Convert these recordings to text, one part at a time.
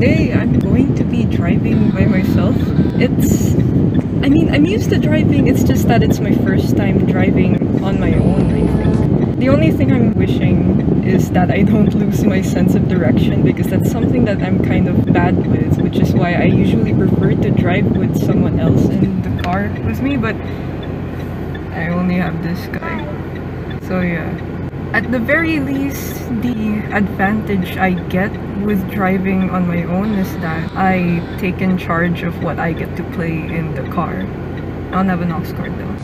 today I'm going to be driving by myself. It's I mean, I'm used to driving, it's just that it's my first time driving on my own, I think. The only thing I'm wishing is that I don't lose my sense of direction because that's something that I'm kind of bad with, which is why I usually prefer to drive with someone else in the car with me, but I only have this guy. So yeah. At the very least, the advantage I get with driving on my own is that I take in charge of what I get to play in the car. I don't have an aux cord though.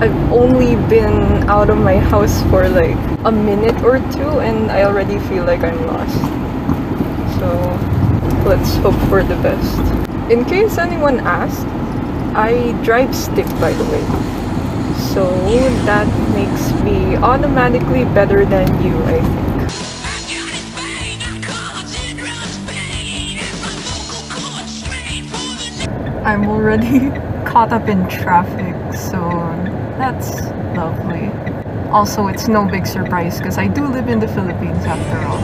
I've only been out of my house for like a minute or two and I already feel like I'm lost. So let's hope for the best. In case anyone asked, I drive stick by the way. So that makes me automatically better than you, I think. I'm already caught up in traffic, so that's lovely. Also, it's no big surprise because I do live in the Philippines after all.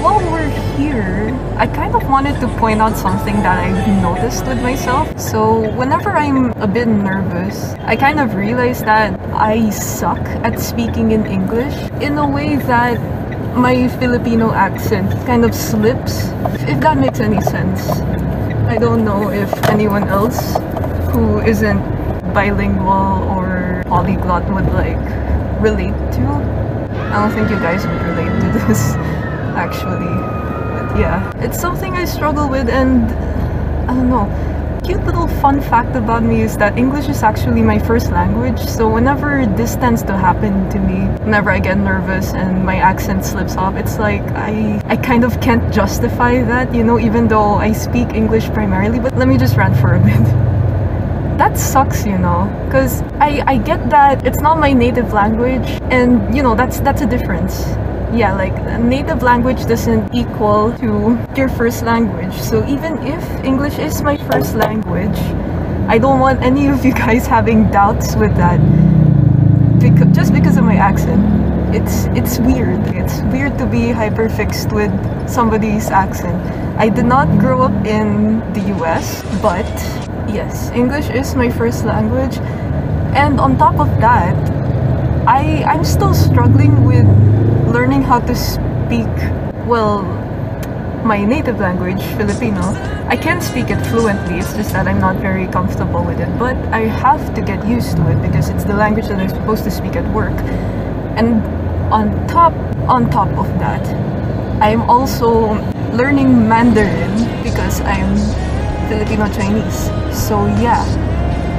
While we're here, I kind of wanted to point out something that I've noticed with myself. So, whenever I'm a bit nervous, I kind of realize that I suck at speaking in English in a way that my Filipino accent kind of slips, if that makes any sense. I don't know if anyone else who isn't bilingual or polyglot would like relate to. I don't think you guys would relate to this actually. But yeah, it's something I struggle with and I don't know. Cute little fun fact about me is that English is actually my first language, so whenever this tends to happen to me, whenever I get nervous and my accent slips off, it's like I I kind of can't justify that, you know, even though I speak English primarily, but let me just rant for a bit. that sucks you know because I, I get that it's not my native language and you know that's that's a difference yeah like native language doesn't equal to your first language. So even if english is my first language i don't want any of you guys having doubts with that. Because just because of my accent. It's it's weird. It's weird to be hyperfixed with somebody's accent. I did not grow up in the us but yes english is my first language. And on top of that i i'm still struggling with learning how to speak well my native language filipino. I can speak it fluently it's just that i'm not very comfortable with it but i have to get used to it because it's the language that i'm supposed to speak at work. And on top on top of that i'm also learning mandarin because i'm Filipino Chinese. So yeah,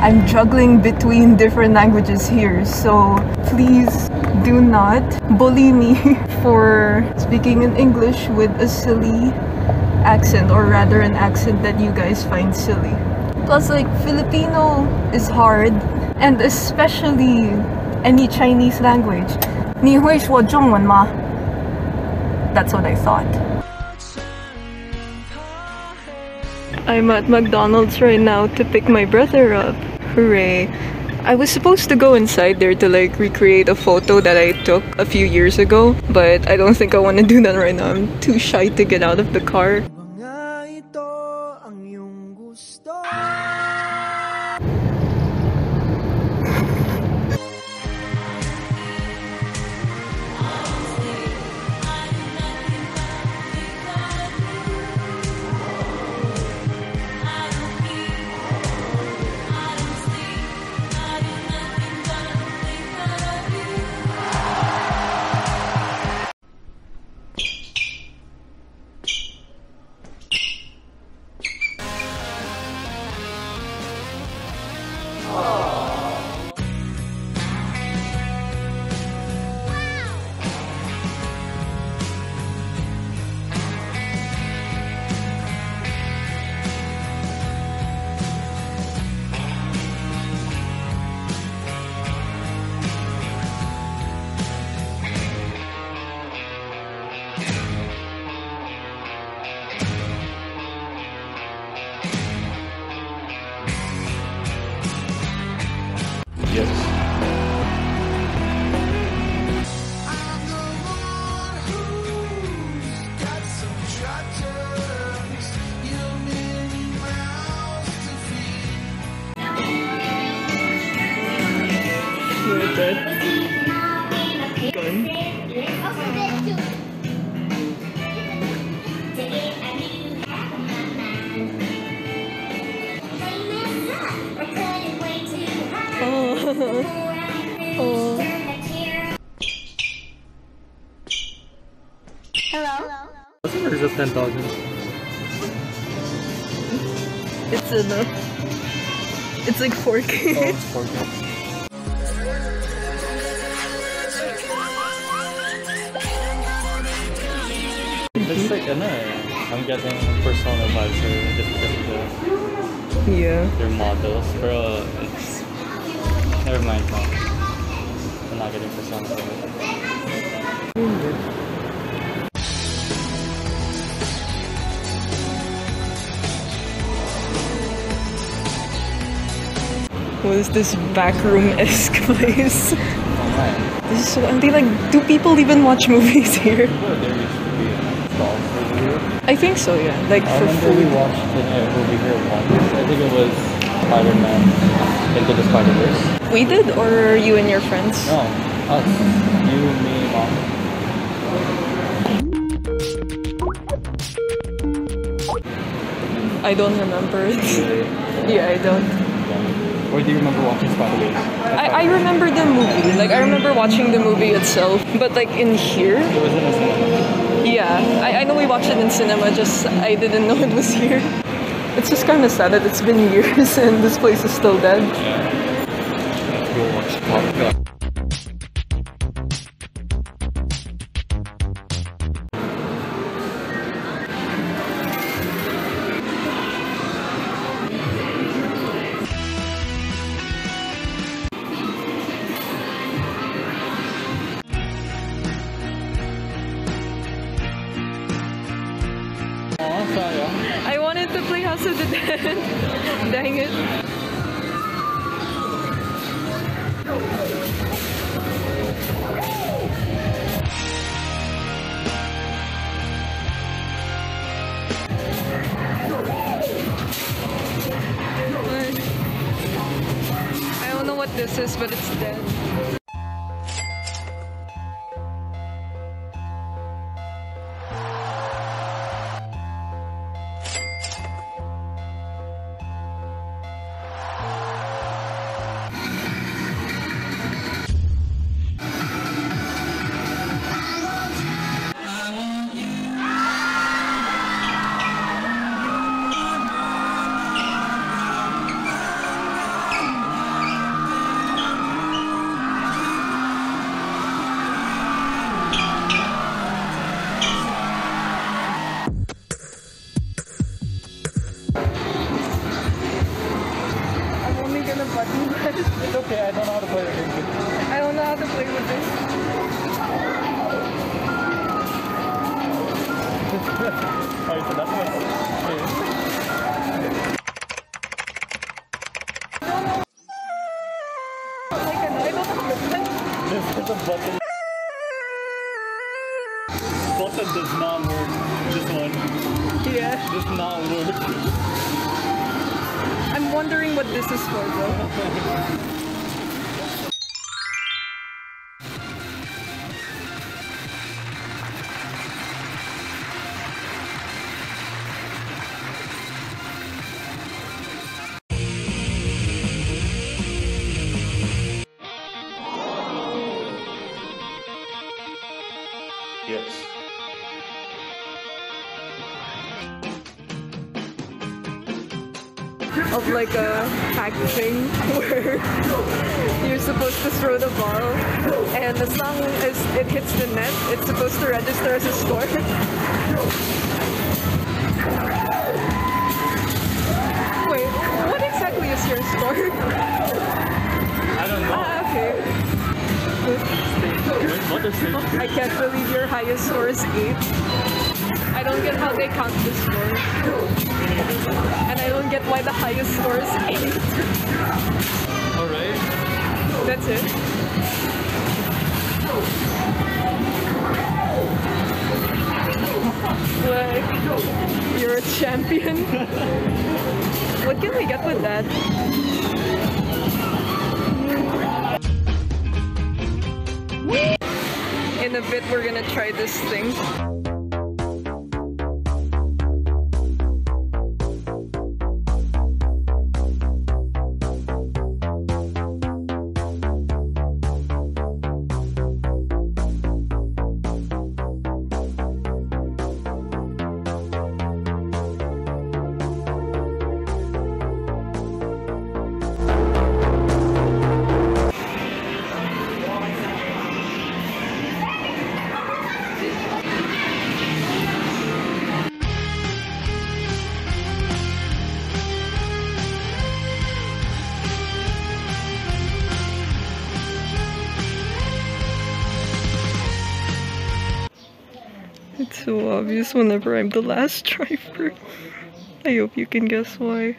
I'm juggling between different languages here. So please do not bully me for speaking in English with a silly accent or rather an accent that you guys find silly. Plus like Filipino is hard and especially any Chinese language. 你会说中文吗? That's what I thought. I'm at McDonald's right now to pick my brother up. Hooray. I was supposed to go inside there to like recreate a photo that I took a few years ago, but I don't think I want to do that right now. I'm too shy to get out of the car. What's the verse of 10,000? It's in a. It's like 4K. Oh, it's 4K. It's like, ano eh, I'm getting persona vibes here just because of the, yeah. their models. Pero it's, never mind now. I'm not getting persona vibes. What is this backroom-esque place? This is so empty. Like, do people even watch movies here? Well, there used to be a stall for you. I think so, yeah. Like I for remember we watched an uh, movie here once. I think it was Spider-Man Into the Spider-Verse. We did, or you and your friends? No, us. You, me, mom. I don't remember it. yeah, I don't. Yeah. Or do you remember watching Spider-Verse? I, I remember the movie. Like, I remember watching the movie itself. But, like, in here, It was in a cinema. yeah. I, I know we watched it in cinema, just I didn't know it was here. It's just kind of sad that it's been years and this place is still dead. Let's go watch Top Gun. Dang it. I don't know what this is, but it's dead. I'm button. It's okay, I don't know how to play the game. I don't know how to play with this. Alright, so that's what. Okay. Like, I don't know. This is a button. Button does not work. This one Yeah. does not work. I'm wondering what this is for though. Of like a hack thing where you're supposed to throw the ball and as long as it hits the net, it's supposed to register as a score. Wait, what exactly is your score? I don't know. Ah, okay. I can't believe your highest score is 8. I don't get how they count the score get why the highest score is 8. Alright. That's it. Like, you're a champion. what can we get with that? In a bit, we're gonna try this thing. So obvious whenever I'm the last driver. I hope you can guess why.